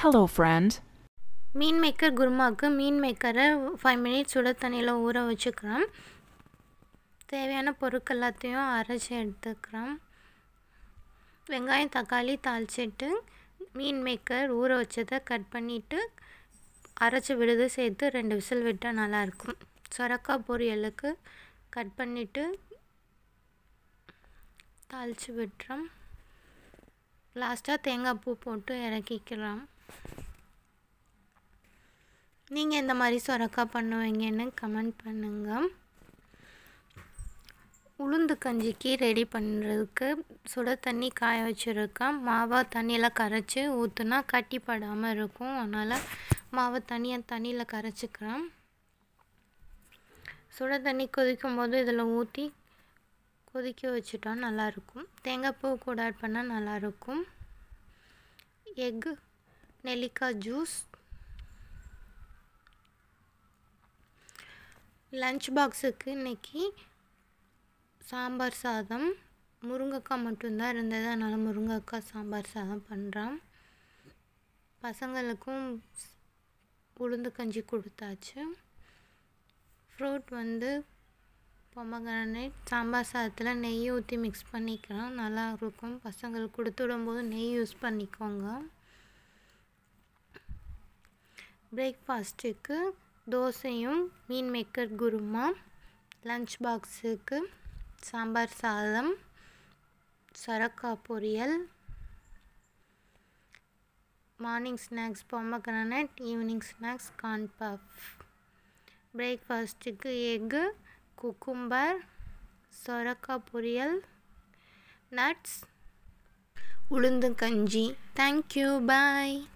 Hello friend மீன் maker குருமாவுக்கு மீன் மேக்கரை five minutes சுட தண்ணியில் ஊற வச்சுக்கிறோம். தேவையான பொருட்கள் எல்லாத்தையும் அரைச்சி எடுத்துக்கிறோம். வெங்காயம் தக்காளி தாளிச்சிட்டு மீன் மேக்கர் ஊற வச்சதை கட் பண்ணிவிட்டு அரைச்சி விழுது சேர்த்து ரெண்டு விசில் விட்டால் நல்லாயிருக்கும். சொரக்காய் பொரியலுக்கு கட் பண்ணிவிட்டு தாளித்து விட்டுறோம். லாஸ்ட்டாக தேங்காய் பூ போட்டு இறக்கிக்கலாம். நீங்கள் இந்த மாதிரி சொரக்காய் பண்ணுவீங்கன்னு கமெண்ட் பண்ணுங்கள் உளுந்து கஞ்சிக்கு ரெடி பண்ணுறதுக்கு சுட தண்ணி காய வச்சுருக்கேன். மாவை தண்ணியில் கரைச்சி ஊற்றுனா கட்டிப்படாமல் இருக்கும். அதனால் மாவை தனியாக தண்ணியில் கரைச்சிக்கிறேன். சுட தண்ணி கொதிக்கும் போது இதில் ஊற்றி கொதிக்க வச்சுட்டா நல்லாயிருக்கும் தேங்காய் பூ கூட ஆட் பண்ணால் நல்லாயிருக்கும் எக்கு நெல்லிக்காய் ஜூஸ் லஞ்ச் பாக்ஸுக்கு இன்றைக்கி சாம்பார் சாதம். முருங்கைக்காய் மட்டும்தான் இருந்தது. அதனால் முருங்கைக்காய் சாம்பார் சாதம் பண்ணுறான் பசங்களுக்கும் உளுந்து கஞ்சி கொடுத்தாச்சு. ஃப்ரூட் வந்து பொமகரனேட் சாம்பார் சாதத்தில் நெய் ஊற்றி மிக்ஸ் பண்ணிக்கலாம். நல்லா இருக்கும். பசங்களுக்கு கொடுத்து விடும்போது நெய் யூஸ் பண்ணிக்கோங்க. பிரேக்ஃபாஸ்ட்டுக்கு தோசையும் மீன் மேக்கர் குருமா லஞ்ச் பாக்ஸுக்கு சாம்பார் சாதம் சரக்கா பொரியல் morning snacks pomegranate evening snacks corn puff பிரேக்ஃபாஸ்ட்டுக்கு எக்கு குக்கும்பர் சொரக்காய் பொரியல் நட்ஸ். உளுந்து கஞ்சி. Thank you bye